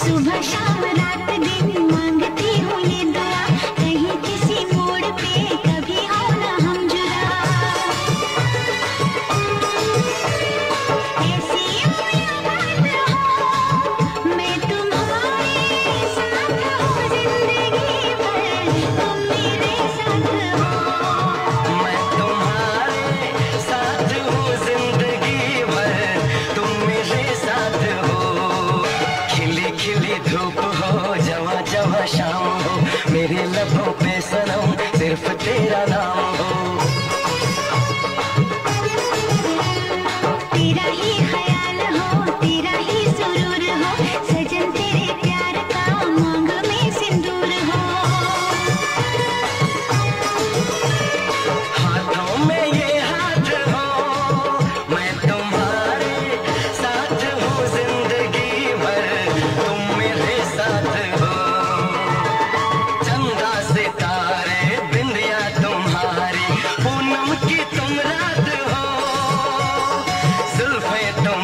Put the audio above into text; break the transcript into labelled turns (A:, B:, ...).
A: सुबह शाम
B: तेरा नाम की तुम रात हो। जुल्फे तो